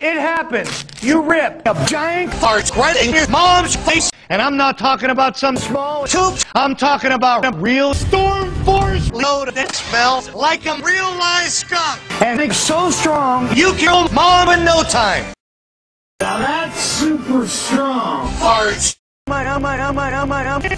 It happens. You rip a giant fart right in your mom's face. And I'm not talking about some small tube. I'm talking about a real storm force load that smells like a real live skunk. And it's so strong, you kill mom in no time. Now that's super strong. Farts. Oh my, oh my, oh my, oh my, oh my.